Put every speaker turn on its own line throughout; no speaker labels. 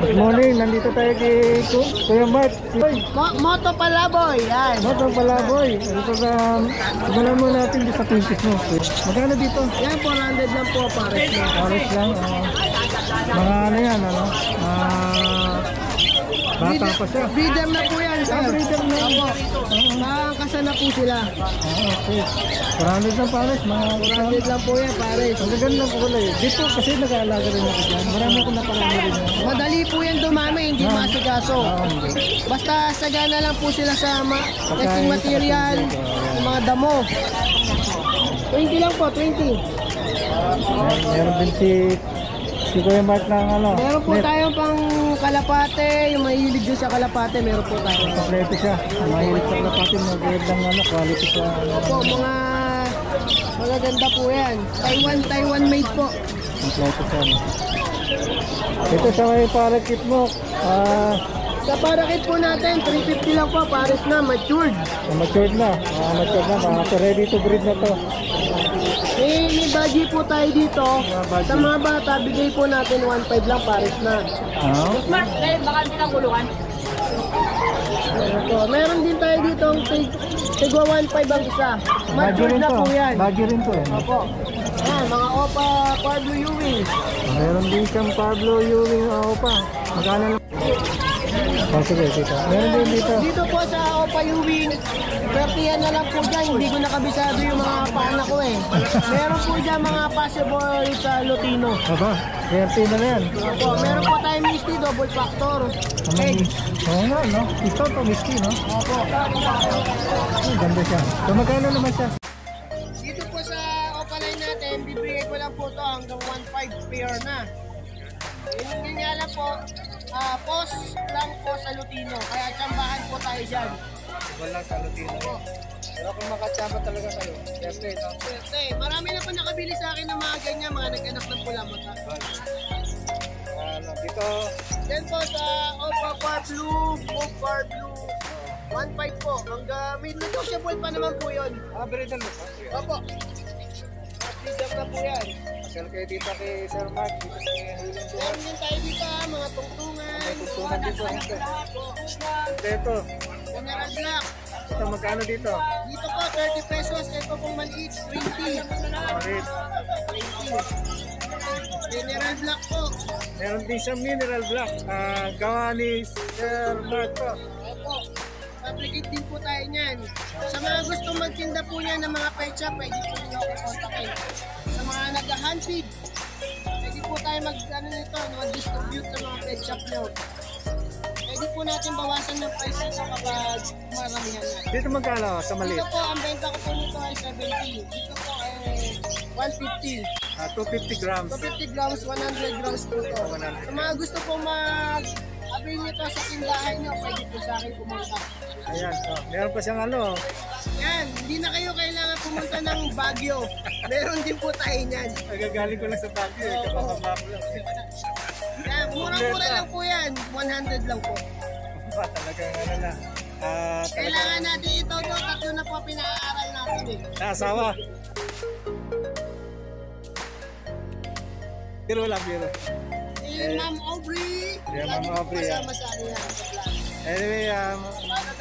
Good morning, nandito tayo kay Ku- Kuya Mark. Uy,
Mo- Moto Palaboy, yan.
ano itong palaboy? Ito sa, simulan mo natin sa pinches mo. Magkano dito?
Yan, 400 lang po, pare.
Pares lang. ah. mga ano yan, ano? Ah, bata pa siya.
Breeder na po yan, sir.
Ah, breeder na.
Opo. Nakakasa na po sila.
Ah, okay. 400 lang pares, mga
400 lang po yan, pare.
Ang gaganda ng kulay. Dito kasi nag-aalaga rin ako dyan. Marami akong naparami rin.
Madali po yan dumami, hindi
Ah.
masikaso.
Ah.
Basta sagana lang po sila sa ma testing material,
oh,
yung mga damo. 20 lang po, 20.
Ayan, Meron din si si Kuya Mark ng ano.
Meron po
net.
tayong pang kalapate, yung mahilig dyan sa kalapate, meron po tayo.
Kompleto siya. Mahilig sa kapatin. Magandang ano, quality sa.
Opo, mga magaganda po yan. Taiwan, Taiwan made po.
Kompleto siya. Ito sa may parakit mo. Ah,
Sa parakit po natin, 350 lang po, pares na, matured.
matured na. Ah, matured na. Mga so ready to breed na to.
May, may budgie po tayo dito.
Mga.
Sa mga bata, bigay po natin 1.5 lang, pares na.
Ah,
Smart, eh, baka hindi lang kulungan.
Po. Meron din tayo dito ang tig, tigwa 1.5 ang isa. Matured na po yan.
Bagyo rin to. Eh.
Opo. Ayan, mga Opa Pablo Ewing.
Meron din siyang Pablo Ewing o pa. Magkano lang? Oh, sige, dito. Meron din dito.
Dito po sa Opa Ewing, 30 yan na lang po dyan. Hindi ko nakabisado yung mga paana ko eh. Meron po dyan mga possible sa Lutino.
Aba, swerte na yan.
Opo, meron po tayo misty, double factor.
Ano, Oo nga, no? Ito to, whiskey, no?
Opo.
Ang ganda siya. So, magkano naman siya?
Dito po sa Opaline natin, bibigay ko lang po to hanggang 1.5 pair na. Yun nga lang po, ah, post lang po sa Lutino. Kaya tsambahan po tayo dyan.
Wala sa Lutino. Pero kung makatsama talaga kayo, swerte, no?
Swerte. Marami na po nakabili sa akin ng mga ganyan, mga nag-anak ng pula mata.
Ano, dito,
Yan po sa Opa Bar Blue, Opa Bar Blue. 1.5 po. Hanggang may negotiable pa naman po yun.
ah, breeder mo pa.
Opo. Freedom na po yan.
Pasal kayo dito kay Sir Mark, dito sa.
Meron din tayo dito ah, mga tungtungan.
May tugtungan dito. Ito.
Opo.
Ito,
General Black.
ito, magkano dito?
Dito po, 30 pesos. Ito pong maliit, 20.
Bakit?
20. General Black po.
Meron din siyang mineral black. Ah, gawa ni Sir Mark to.
Opo. Applicate din po tayo niyan. Sa mga gustong magtinda po niya ng mga shop, pwede po niyo ako kontakin. Nag-hunted, pwede po tayo mag, ano nito, mag-distribute sa mga pet shop niyo. Pwede po natin bawasan ng price nito kapag maramihan na.
Dito magkano sa maliit?
Dito po, ang benta ko po nito ay 70. Dito po ay 150.
Ah, 250 grams.
250 grams, 100 grams po ito.
100.
Sa mga gusto pong mag avail nito sa tindahan nyo, pwede po sa akin pumunta.
Ayan, oh, meron pa siyang ano.
Yan, hindi na kayo kailangan pumunta ng Baguio. Meron din po tayo niyan.
Nagagaling ko lang sa Baguio, eh, kapapamap lang.
Yan, murang-mura lang po yan. 100 lang po.
Ba, talagang ano na. Ah, talagang
Kailangan natin ito to, tatlo na po pinaaral natin eh.
naasawa. Biro lang, biro.
Si Ma'am Aubrey,
Yeah,
lagi
Ma'am Aubrey,
kasama sa yan vlog.
Anyway, um,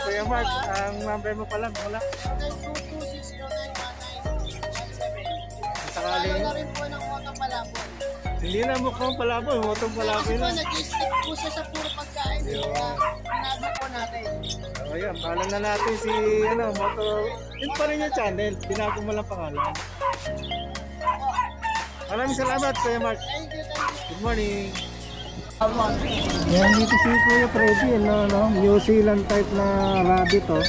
Kuya Mark, ang number mo pala, wala.
922-609-1917.
Sakali,
Follow na rin po ng Otong Malabon.
hindi na mukhang palaboy, motong
po,
na.
nag-stick po siya sa puro pagkain. Kaya, hinabi po natin.
O yan, follow na natin si, ano, moto, yun pa rin yung channel, binago mo lang pangalan. Maraming salamat, Kuya Mark.
Thank you, thank you.
Good morning. Yan dito si Kuya Freddy, ano, no? New Zealand type na rabbit, oh.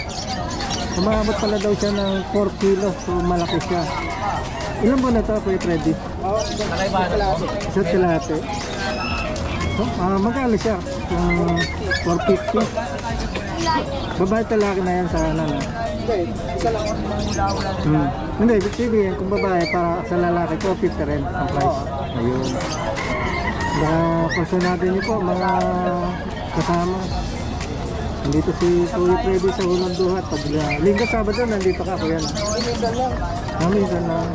Umabot pala daw siya ng 4 kilos, so malaki siya. Ilan ba na ito, Kuya Freddy? Isa't kalahati. So, ah, magkano siya? Um, 450. Babae talaki na yan sa ano, no? Hmm. Hindi, ibig sabihin, kung babae, para sa lalaki, 450 rin ang price. Ayun. Mga personado niyo po, mga kasama. Nandito si Kuya Freddy sa Unang Duhat. Pag uh, linggo, Sabado, nandito ka, Kuya. Ah, minsan lang.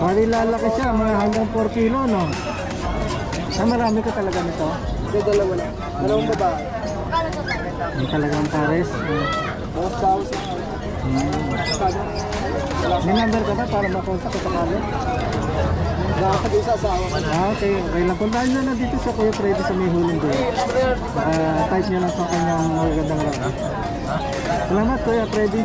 Pari lalaki siya, mga hanggang 4 kilo, no? Ah, marami ka talaga nito?
Hindi, dalawa lang. Dalawang babae.
Yung talagang pares.
House.
Hmm. May number ka ba para makontak ka sakali?
Dapat isa asawa ko.
Ah, okay. Okay lang. Puntahan nyo na dito sa Kuya Freddy sa may huling doon. Uh, type nyo lang sa kanyang magagandang rabbit. Salamat Kuya Freddy.